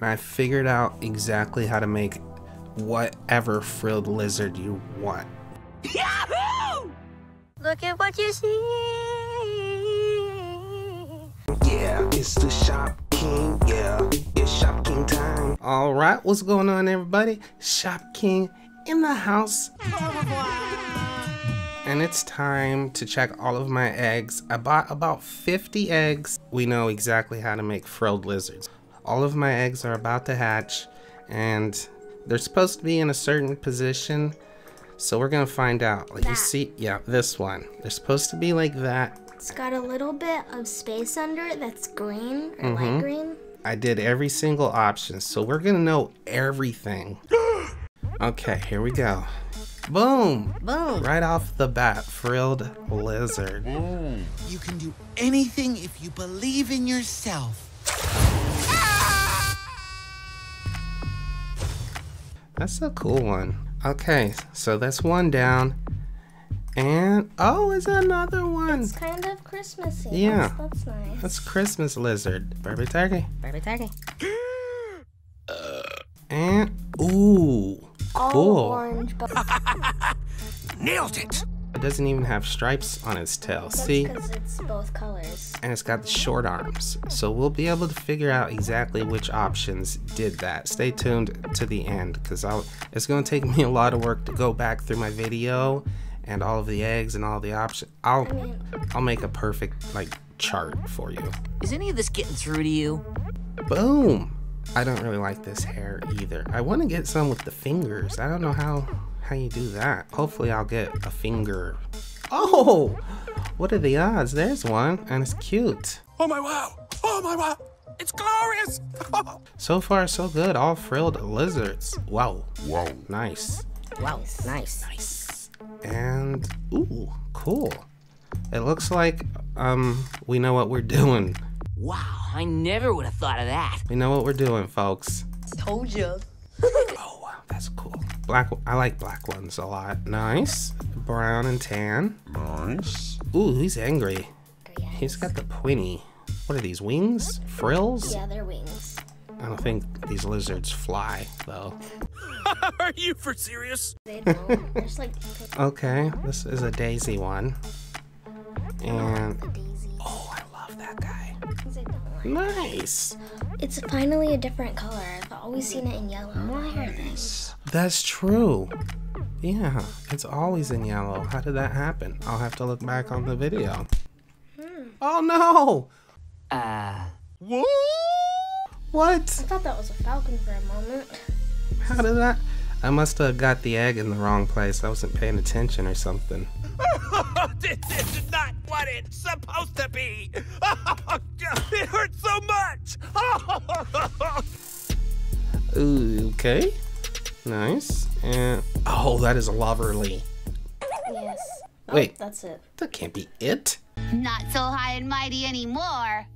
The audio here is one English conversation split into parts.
and I figured out exactly how to make whatever frilled lizard you want. Yahoo! Look at what you see. Yeah, it's the Shop King. Yeah, it's Shopking time. All right, what's going on, everybody? Shop King in the house. And it's time to check all of my eggs. I bought about 50 eggs. We know exactly how to make frilled lizards. All of my eggs are about to hatch, and they're supposed to be in a certain position. So we're gonna find out. Like you see, yeah, this one. They're supposed to be like that. It's got a little bit of space under it that's green or Mm-hmm. light green. I did every single option, so we're gonna know everything. okay, here we go. Boom! Boom. Right off the bat, frilled lizard. You can do anything if you believe in yourself. That's a cool one. Okay, so that's one down. And oh, is another one. It's kind of Christmassy. Yeah. That's, that's nice. That's Christmas lizard. Burby turkey. Baby turkey. And ooh, All cool. orange, Nailed it! It doesn't even have stripes on its tail. See? it's both colors. and it's got the short arms. So we'll be able to figure out exactly which options did that. Stay tuned to the end because I it's going to take me a lot of work to go back through my video and all of the eggs and all the options. I'll I mean, I'll make a perfect like chart for you. Is any of this getting through to you? Boom. I don't really like this hair either. I want to get some with the fingers. I don't know how how you do that. Hopefully I'll get a finger. Oh, what are the odds? There's one and it's cute. Oh my wow! Oh my wow! It's glorious! So far, so good. All frilled lizards. Wow. Whoa. Nice. Wow, nice. Nice. And, ooh, cool. It looks like, um, we know what we're doing. Wow, I never would have thought of that. We know what we're doing, folks. Told you. Oh, wow, that's cool. Black, I like black ones a lot. Nice. Brown and tan. Nice. Ooh, he's angry. Oh, yeah. He's got the pointy. What are these, wings? Frills? yeah, they're wings. I don't think these lizards fly, though. Are you for serious? They don't. There's like Okay, this is a daisy one. And. Oh, I love that guy. They don't like- Nice. It's finally a different color. I've always seen it in yellow. Nice. That's true. Yeah, it's always in yellow. How did that happen? I'll have to look back on the video. Oh no! Uh, What? What? I thought that was a falcon for a moment. How did that? I must have got the egg in the wrong place. I wasn't paying attention or something. this is not what it's supposed to be! Ooh, okay. Nice. And oh, that is lovely. Yes. Oh, Wait. That's it. That can't be it. Not so high and mighty anymore.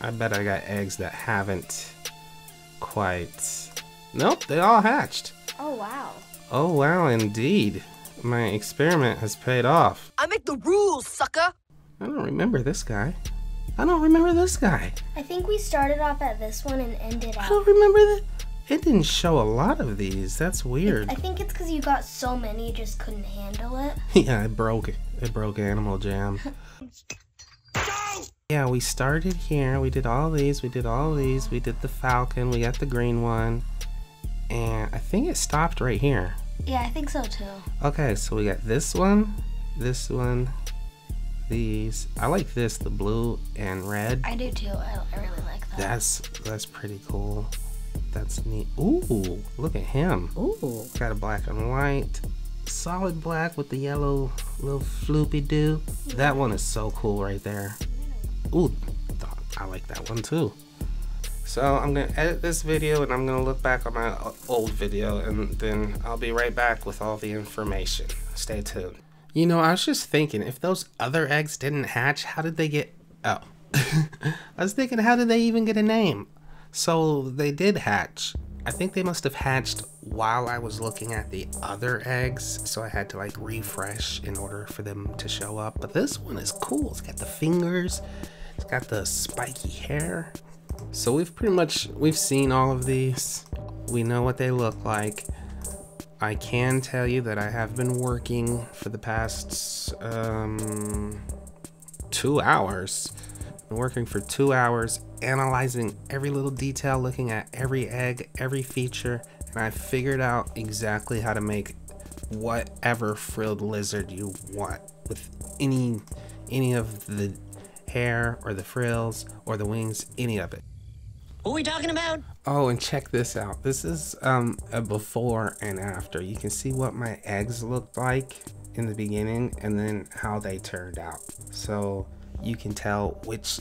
I bet I got eggs that haven't quite. Nope, they all hatched. Oh wow. Oh wow, indeed. My experiment has paid off. I make the rules, sucker. I don't remember this guy. I don't remember this guy. I think we started off at this one and ended I at. don't remember that. It didn't show a lot of these. That's weird. I think it's because you got so many, you just couldn't handle it. yeah, it broke. It broke Animal Jam. Yeah, we started here. We did all these. We did all these. We did the Falcon. We got the green one. And I think it stopped right here. Yeah, I think so too. Okay, so we got this one, this one, these. I like this, the blue and red. I do too. I, I really like that. That's that's pretty cool. That's neat. Ooh, look at him. Ooh. Got a black and white. Solid black with the yellow little floopy doo. That one is so cool right there. Ooh, I like that one too. So I'm gonna edit this video and I'm gonna look back on my uh, old video and then I'll be right back with all the information. Stay tuned. You know, I was just thinking, if those other eggs didn't hatch, how did they get? Oh, I was thinking, how did they even get a name? So they did hatch. I think they must have hatched while I was looking at the other eggs, so I had to like refresh in order for them to show up. But this one is cool. It's got the fingers, it's got the spiky hair. So we've pretty much, we've seen all of these. We know what they look like. I can tell you that I have been working for the past um, two hours. Been working for two hours, analyzing every little detail, looking at every egg, every feature, and I figured out exactly how to make whatever frilled lizard you want with any any of the hair or the frills or the wings, any of it. What are we talking about? Oh, and check this out. This is um, a before and after. You can see what my eggs looked like in the beginning and then how they turned out. So you can tell which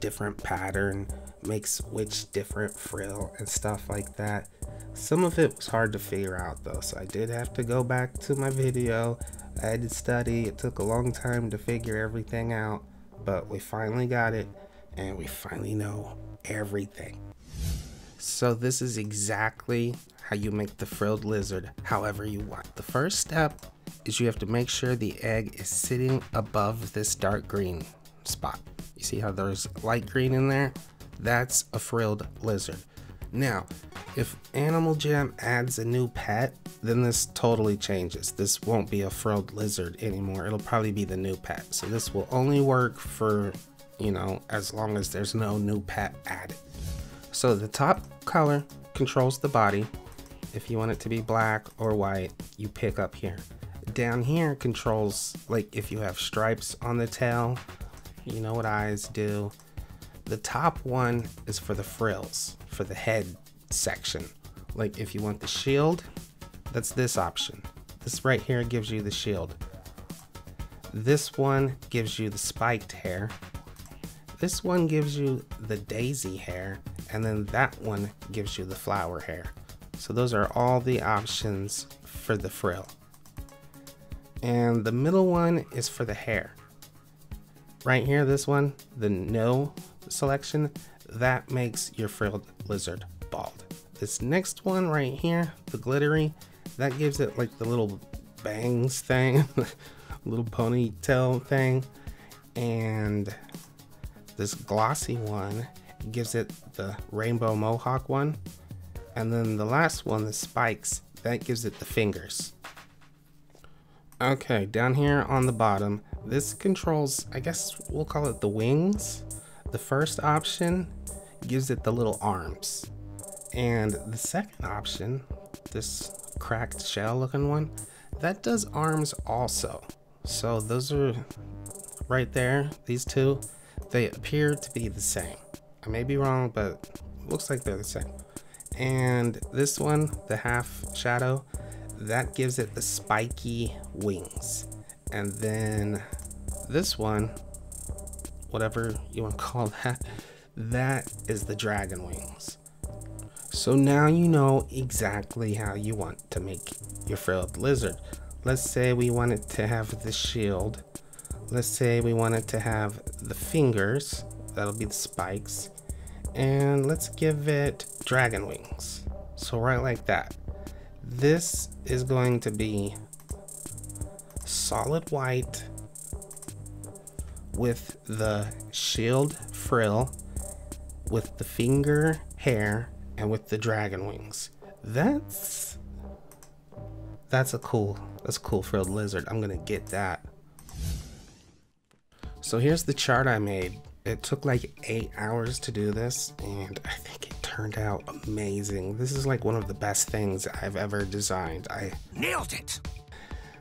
different pattern makes which different frill and stuff like that. Some of it was hard to figure out though, so I did have to go back to my video. I had to study. It took a long time to figure everything out, but we finally got it and we finally know everything. So this is exactly how you make the frilled lizard however you want. The first step is you have to make sure the egg is sitting above this dark green spot. You see how there's light green in there? That's a frilled lizard. Now, if Animal Jam adds a new pet, then this totally changes. This won't be a frilled lizard anymore. It'll probably be the new pet. So this will only work for, you know, as long as there's no new pet added. So the top color controls the body. If you want it to be black or white, you pick up here. Down here controls, like if you have stripes on the tail, you know what eyes do. The top one is for the frills, for the head section. Like if you want the shield, that's this option. This right here gives you the shield. This one gives you the spiked hair. This one gives you the daisy hair, and then that one gives you the flower hair. So those are all the options for the frill. And the middle one is for the hair. Right here, this one, the no selection, that makes your frilled lizard bald. This next one right here, the glittery, that gives it like the little bangs thing, little ponytail thing. And this glossy one gives it the rainbow mohawk one. And then the last one, the spikes, that gives it the fingers. Okay, down here on the bottom, this controls, I guess we'll call it the wings. The first option gives it the little arms. And the second option, this cracked shell looking one, that does arms also. So those are right there, these two, they appear to be the same. I may be wrong, but looks like they're the same. And this one, the half shadow, that gives it the spiky wings. And then this one, whatever you want to call that, that is the dragon wings. So now you know exactly how you want to make your frilled lizard. Let's say we want it to have the shield. Let's say we want it to have the fingers. That'll be the spikes. And let's give it dragon wings. So right like that. This is going to be solid white with the shield frill, with the finger hair, and with the dragon wings. That's that's a cool that's a cool frilled lizard. I'm gonna get that. So here's the chart I made. It took like eight hours to do this, and I think turned out amazing. This is like one of the best things I've ever designed. I Nailed it!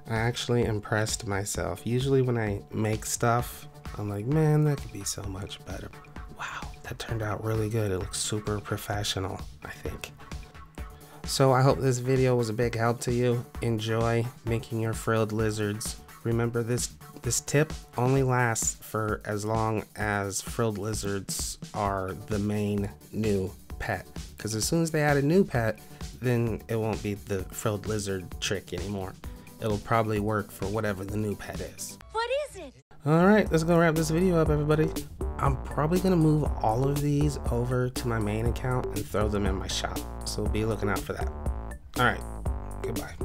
I actually impressed myself. Usually when I make stuff, I'm like, man, that could be so much better. Wow, that turned out really good. It looks super professional, I think. So I hope this video was a big help to you. Enjoy making your frilled lizards. Remember this this tip only lasts for as long as frilled lizards are the main new pet. Because as soon as they add a new pet, then it won't be the frilled lizard trick anymore. It'll probably work for whatever the new pet is. What is it? Alright, let's go wrap this video up, everybody. I'm probably gonna move all of these over to my main account and throw them in my shop. So be looking out for that. Alright, goodbye. Yeah.